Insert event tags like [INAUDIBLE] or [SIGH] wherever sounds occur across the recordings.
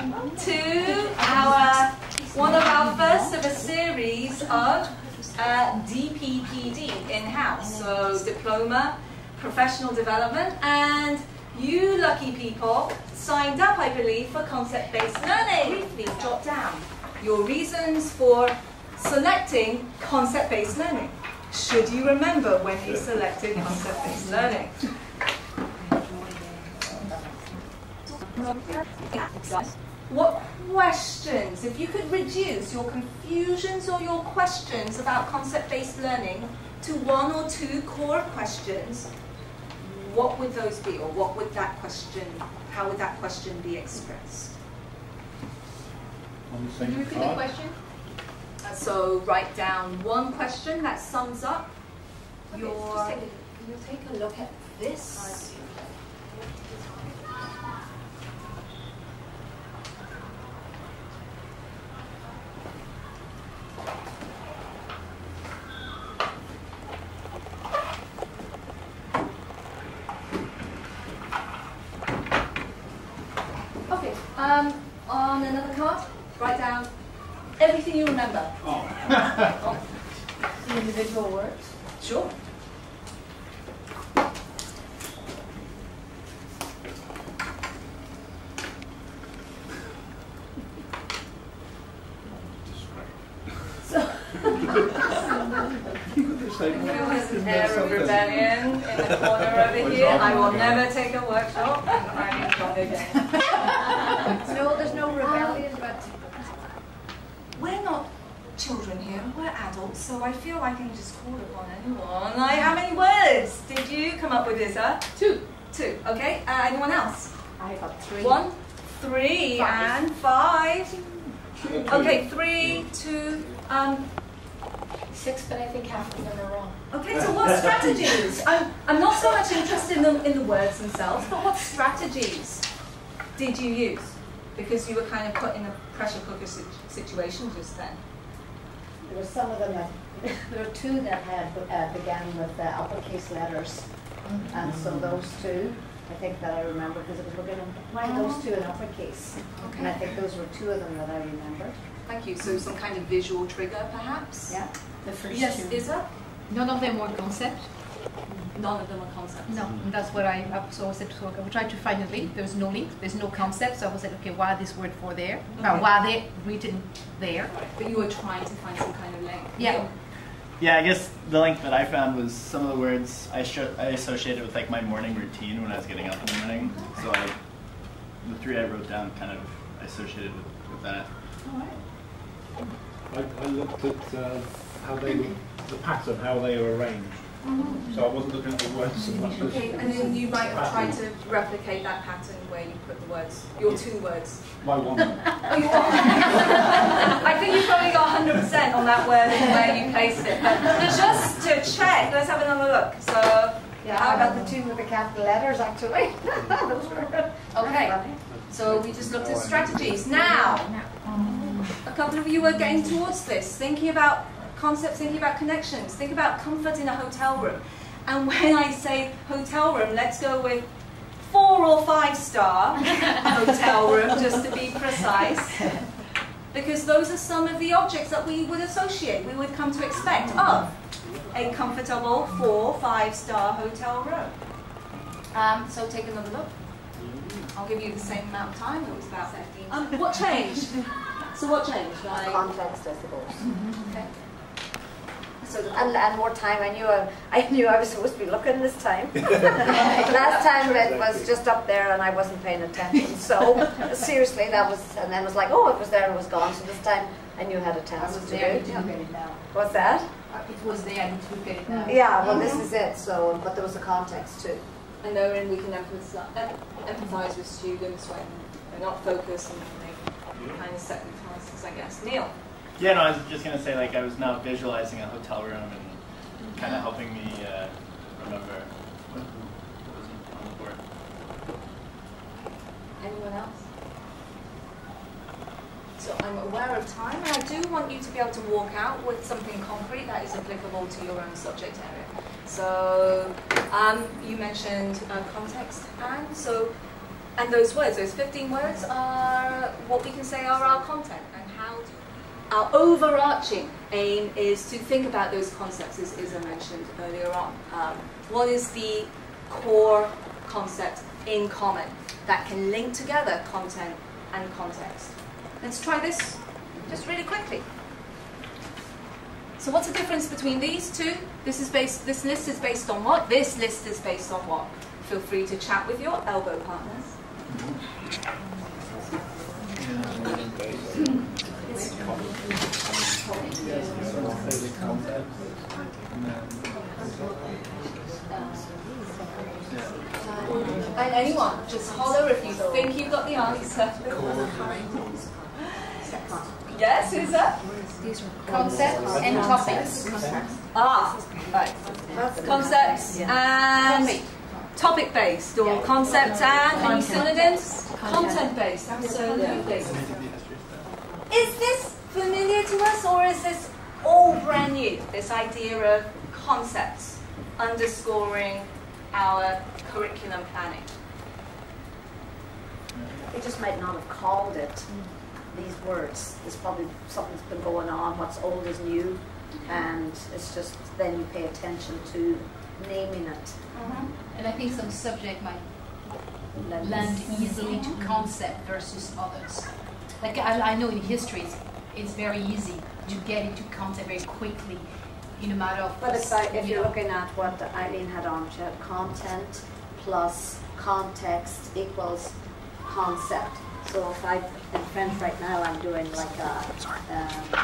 to our one of our first of a series of uh, DPPD in-house, so diploma, professional development, and you lucky people signed up, I believe, for concept-based learning. Please jot down your reasons for selecting concept-based learning. Should you remember when you selected concept-based learning? [LAUGHS] What questions, if you could reduce your confusions or your questions about concept-based learning to one or two core questions, what would those be, or what would that question, how would that question be expressed? On the Can you same repeat the question? Uh, So write down one question that sums up Okay, your... just take a- You take a look at this. Okay, um, on another card, write down everything you remember. Oh. The individual words. Sure. There was an air of rebellion in the corner over here. I will never take a workshop. I'm in again. [LAUGHS] No, there's no rebellion, but We're not children here, we're adults, so I feel I can just call upon anyone. Like, how many words did you come up with, Isa? two. Two, okay. Uh, anyone else? I got three. One, three, Five. and five. Okay, three, two, um, Six, but I think half of them are wrong. okay, so what strategies? [LAUGHS] I'm, I'm not so much interested in the, in the words themselves, but what strategies did you use? Because you were kind of put in a pressure cooker sit- situation just then. There were some of them that, [LAUGHS] there were two that had, uh, began with uh, uppercase letters. And so those two, I think that I remember, because it was beginning, why those two in uppercase? okay. And I think those were two of them that I remembered. thank you. So some kind of visual trigger, perhaps? Yeah. The first Yes, two. Isa? None of them were concept. None of them are concepts. No, and that's what I, I- so I said to Olga, we tried to find a link. There's no link. There's no concept. So I was like, okay, why this word for there? Or Okay. why they written there? But you were trying to find some kind of link. Yeah. Yeah, I guess the link that I found was some of the words I, sho- I associated with like my morning routine when I was getting up in the morning. So I, the three I wrote down kind of associated with, with that. I, I looked at uh, how they the pattern, how they were arranged. Mm-hmm. So I wasn't looking at the words so much as Okay, and then you might have tried to replicate that pattern where you put the words, your two words. my one. word. Oh, you are? I think you probably got 100% on that word and where you placed it. But just to check, let's have another look. So, Yeah, how about the two with the capital letters, actually? [LAUGHS] Those were okay. So we just looked at strategies. Now, a couple of you are getting towards this, thinking about concepts, thinking about connections, think about comfort in a hotel room. And when I say hotel room, let's go with four or five star [LAUGHS] hotel room, just to be precise. Because those are some of the objects that we would associate, we would come to expect of a comfortable four, five star hotel room. Um, so take another look. I'll give you the same amount of time, it was about 15. Um, what changed? So what changed? Like, Context, I suppose. [LAUGHS] okay. So the And, and more time, I knew, I, [LAUGHS] I knew I was supposed to be looking this time. [LAUGHS] Last time it was just up there and I wasn't paying attention, so [LAUGHS] seriously, that was, and then it was like, oh, it was there and it was gone, so this time I knew I had a I task was to there, I do. need to look at it now. What's that? Uh, It was there, I need to look at it now. Yeah, well, this is it, so, but there was a context too. and knowing we can empathize, empathize with students when they're not focused and they kind of set the tasks, I guess. Neil? Yeah, no, I was just gonna say like I was now visualizing a hotel room and kind of helping me uh, remember was on the board. Anyone else? So I'm aware of time, and I do want you to be able to walk out with something concrete that is applicable to your own subject area. So um, you mentioned uh, context, and so and those words, those 15 words, are what we can say are our content our overarching aim is to think about those concepts, as Isa mentioned earlier on. Um, what is the core concept in common that can link together content and context? Let's try this just really quickly. So what's the difference between these two? This is based. This list is based on what? This list is based on what? Feel free to chat with your elbow partners. And anyone, just holler if you think you've got the answer. Yes, who's that? Concepts and topics. Ah. Concepts and topic based or concept and any synonyms? Content based, absolutely. Is this familiar to us or is this all brand new? This idea of concepts underscoring our curriculum planning. They just might not have called it these words. There's probably something's been going on, what's old is new, and it's just then you pay attention to naming it. Mm-hmm. And I think some subject might lend easily to concept versus others. Like I, I know in history, it's, it's very easy to get into concept very quickly in a matter of. But if, I, if you you're know, looking at what Eileen had on, she had content plus context equals concept. So if I, in French right now, I'm doing like a, um,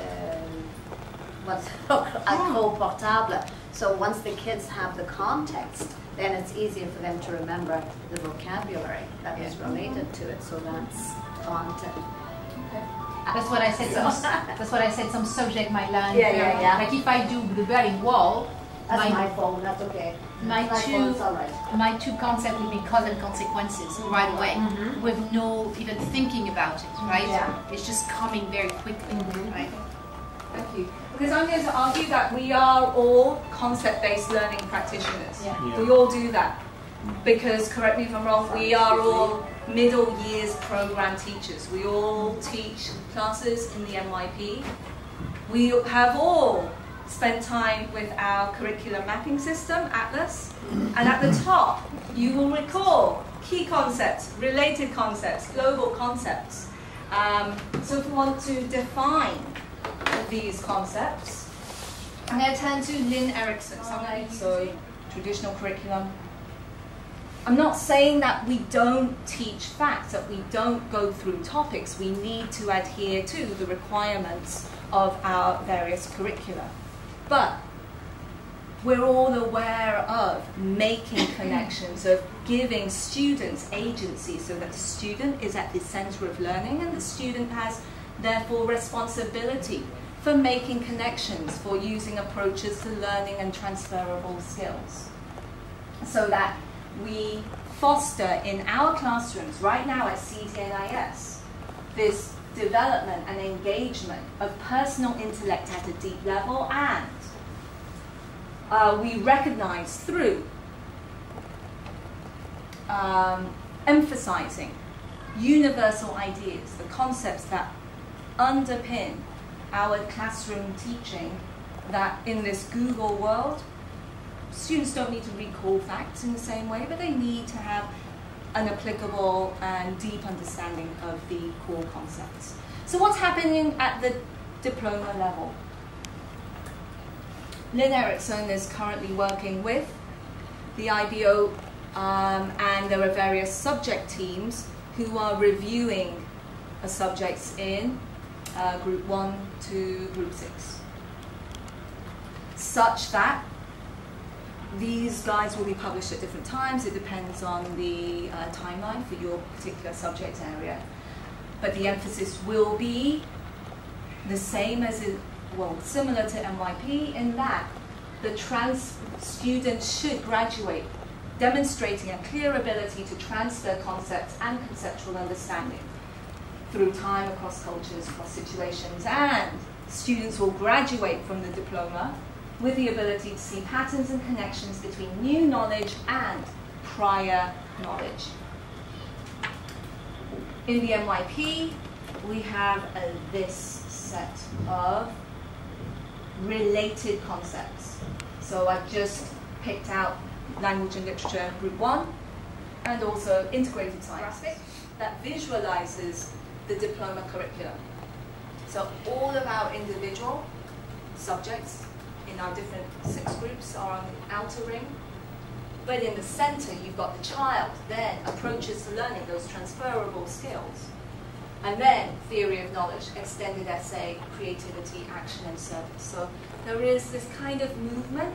um, what's [LAUGHS] a co portable. So once the kids have the context, then it's easier for them to remember the vocabulary that is related to it. So that's content. That's what I said. Some, that's what I said. Some subject might land. Yeah, yeah, yeah. Like if I do the very Wall, That's my, my phone, that's okay. my My two phone's all right. my two concept would be cause and consequences right away, mm-hmm. with no even thinking about it. Right? Yeah. It's just coming very quickly. Mm-hmm. Right? Thank you. Because I'm going to argue that we are all concept-based learning practitioners. Yeah. Yeah. We all do that. Because, correct me if I'm wrong, we are all middle years program teachers. We all teach classes in the MYP. We have all spent time with our curriculum mapping system, Atlas. And at the top, you will recall key concepts, related concepts, global concepts. Um, so if we want to define these concepts, I'm going to turn to Lynn Erickson. So, I'm going to- traditional curriculum. I'm not saying that we don't teach facts, that we don't go through topics. We need to adhere to the requirements of our various curricula. But we're all aware of making [COUGHS] connections, of giving students agency so that the student is at the center of learning and the student has therefore responsibility for making connections, for using approaches to learning and transferable skills. So that we foster in our classrooms right now at CDNIS this development and engagement of personal intellect at a deep level and uh, we recognize through um, emphasizing universal ideas, the concepts that underpin our classroom teaching, that in this Google world, students don't need to recall facts in the same way, but they need to have an applicable and deep understanding of the core concepts. So what's happening at the diploma level? Lynn Erickson is currently working with the IBO um, and there are various subject teams who are reviewing subjects in uh, group 1 to group 6 such that these guides will be published at different times. It depends on the uh, timeline for your particular subject area. But the emphasis will be the same as, it, well, similar to MYP in that the trans students should graduate demonstrating a clear ability to transfer concepts and conceptual understanding through time across cultures, across situations, and students will graduate from the diploma with the ability to see patterns and connections between new knowledge and prior knowledge. In the MYP, we have uh, this set of related concepts. So I've just picked out language and literature group one, and also integrated science that visualizes the diploma curriculum. So all of our individual subjects in our different six groups are on the outer ring. But in the center, you've got the child, then approaches to learning those transferable skills. And then theory of knowledge, extended essay, creativity, action, and service. So there is this kind of movement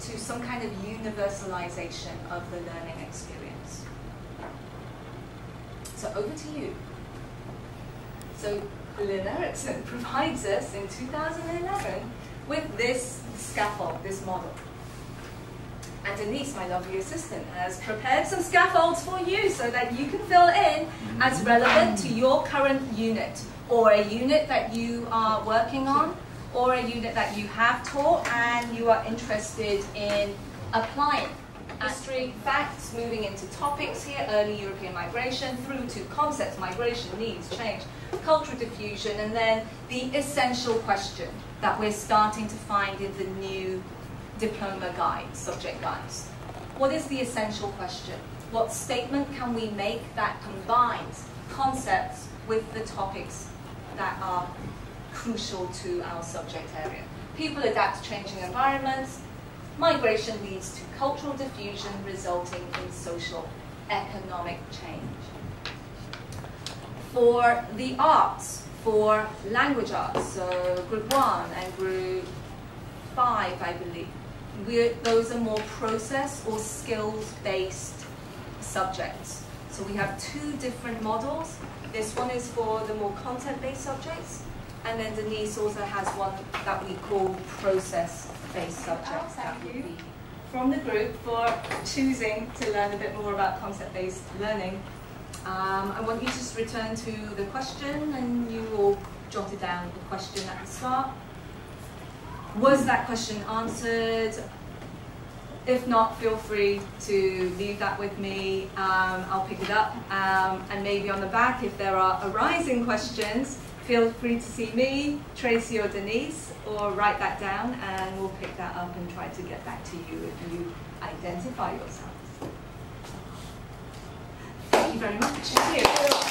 to some kind of universalization of the learning experience. So over to you. So Lynn Erickson [LAUGHS] provides us in 2011 with this scaffold, this model. And Denise, my lovely assistant, has prepared some scaffolds for you so that you can fill in as relevant to your current unit or a unit that you are working on or a unit that you have taught and you are interested in applying. History, facts, moving into topics here, early European migration, through to concepts, migration, needs, change, cultural diffusion, and then the essential question that we're starting to find in the new diploma guide, subject guides. What is the essential question? What statement can we make that combines concepts with the topics that are crucial to our subject area? People adapt to changing environments. Migration leads to cultural diffusion resulting in social economic change. For the arts, for language arts, so group one and group five, I believe, we're, those are more process or skills-based subjects. So we have two different models. This one is for the more content-based subjects, and then Denise also has one that we call subjects. That would be from the group for choosing to learn a bit more about concept-based learning. Um, I want you to just return to the question and you all jotted down the question at the start. Was that question answered? If not, feel free to leave that with me. Um, I'll pick it up. Um, and maybe on the back, if there are arising questions, feel free to see me, Tracy or Denise, or write that down and we'll pick that up and try to get back to you if you identify yourselves. Thank you very much.